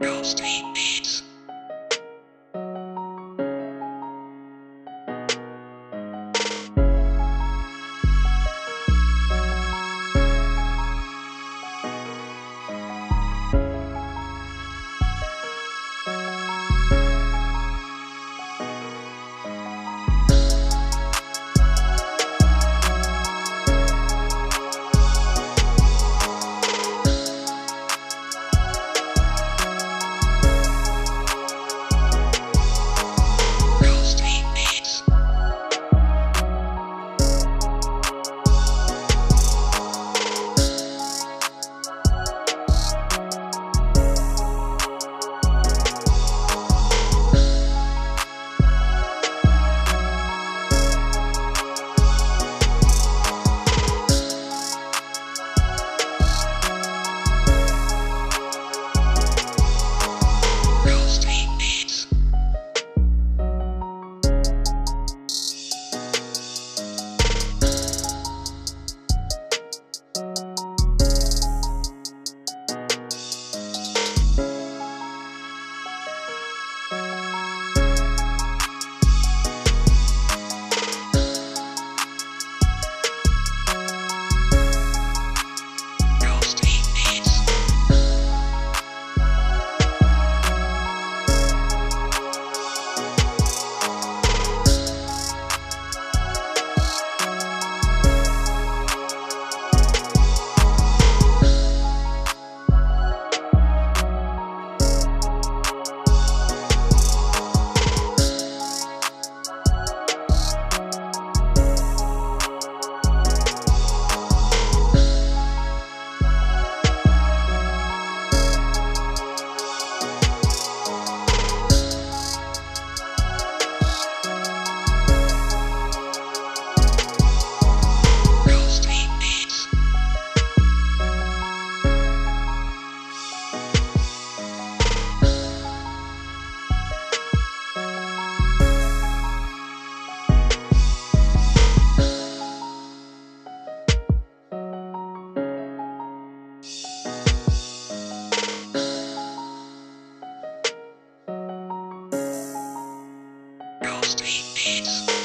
Ghostly Beats. Space Beats.